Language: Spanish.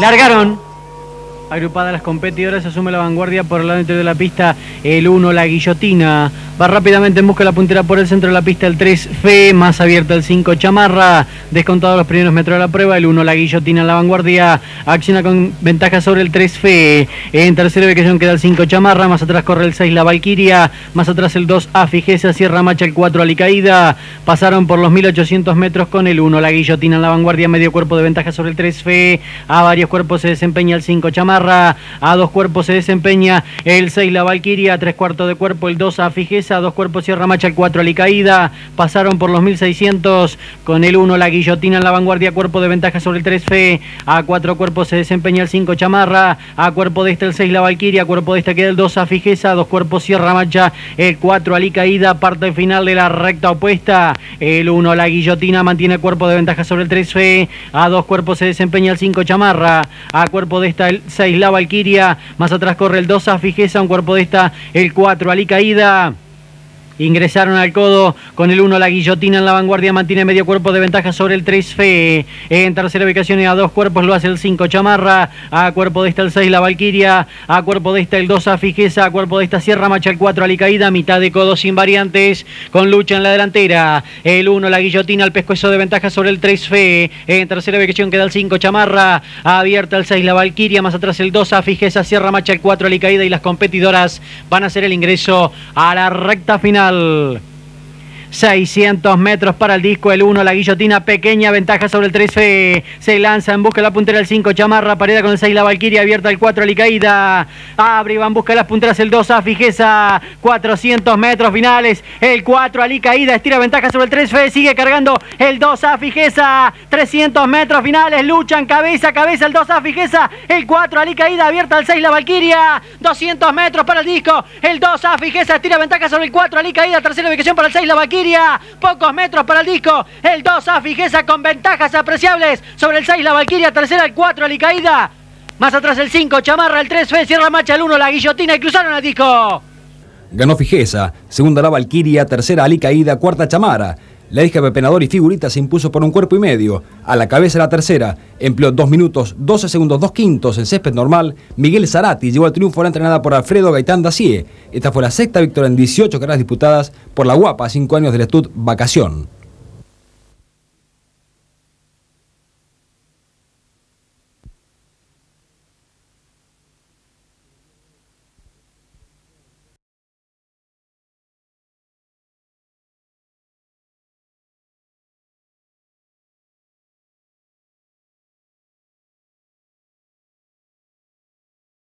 Largaron. Agrupadas las competidoras, asume la vanguardia por el lado de la pista el 1, la guillotina. Va rápidamente en busca de la puntera por el centro de la pista el 3, Fe, más abierta el 5, Chamarra. Descontado los primeros metros de la prueba, el 1, la guillotina en la vanguardia. Acciona con ventaja sobre el 3, Fe. En tercera ubicación queda el 5, Chamarra. Más atrás corre el 6, la Valquiria. Más atrás el 2, A, Fijesa, Sierra Macha, el 4, Alicaída. Pasaron por los 1800 metros con el 1, la guillotina en la vanguardia. Medio cuerpo de ventaja sobre el 3, Fe. A varios cuerpos se desempeña el 5, Chamarra. A dos cuerpos se desempeña el 6, la Valquiria. Tres cuartos de cuerpo el 2, A, Fijesa a dos cuerpos Sierra Macha, el 4 Alicaída, pasaron por los 1600 con el 1 la guillotina en la vanguardia, cuerpo de ventaja sobre el 3 Fe, a cuatro cuerpos se desempeña el 5 Chamarra, a cuerpo de este el 6 la Valquiria, cuerpo de este queda el 2 a Fijeza, dos cuerpos Sierra Macha, el 4 Alicaída, parte final de la recta opuesta, el 1 la guillotina mantiene cuerpo de ventaja sobre el 3 Fe, a dos cuerpos se desempeña el 5 Chamarra, a cuerpo de esta el 6 la Valquiria, más atrás corre el 2 a Fijeza, un cuerpo de esta el 4 Alicaída. Ingresaron al codo con el 1 la guillotina en la vanguardia, mantiene medio cuerpo de ventaja sobre el 3 Fe. En tercera ubicación y a dos cuerpos lo hace el 5 Chamarra, a cuerpo de esta el 6 la Valquiria, a cuerpo de esta el 2 a Fijeza, a cuerpo de esta Sierra Macha el 4 Alicaída, mitad de codo sin variantes, con lucha en la delantera. El 1 la guillotina, el pescuezo de ventaja sobre el 3 Fe. En tercera ubicación queda el 5 Chamarra, abierta el 6 la Valquiria, más atrás el 2 a Fijeza, Sierra Macha el 4 Alicaída y las competidoras van a hacer el ingreso a la recta final. el 600 metros para el disco, el 1, la guillotina, pequeña ventaja sobre el 3 Fe, se lanza en busca de la puntera el 5, Chamarra, pareda con el 6, la Valquiria, abierta el 4, Alicaída, abre va en busca de las punteras el 2, a Fijeza, 400 metros finales, el 4, Alicaída, estira ventaja sobre el 3 Fe, sigue cargando el 2, a Fijeza, 300 metros finales, luchan cabeza a cabeza el 2, a Fijeza, el 4, Alicaída, abierta el 6, la Valquiria, 200 metros para el disco, el 2, a Fijeza, estira ventaja sobre el 4, Alicaída, tercera ubicación para el 6, la Valquiria, pocos metros para el disco, el 2 a Fijeza con ventajas apreciables sobre el 6 la Valquiria, tercera el 4 Alicaída, más atrás el 5 Chamarra, el 3 Fe, Sierra Macha, el 1 la Guillotina. Y cruzaron al disco. Ganó Fijeza, segunda la Valquiria, tercera Alicaída, cuarta Chamara. La hija de Penador y Figurita se impuso por un cuerpo y medio. A la cabeza la tercera. Empleó 2 minutos, 12 segundos, 2 quintos en césped normal. Miguel Zarati llegó al triunfo la entrenada por Alfredo Gaitán Dacie. Esta fue la sexta victoria en 18 carreras disputadas por la guapa, 5 años del Estud Vacación.